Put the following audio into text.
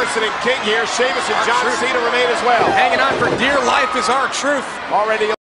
Harrison and King here. Sheamus and John Cena remain as well. Hanging on for dear life is R-Truth. Already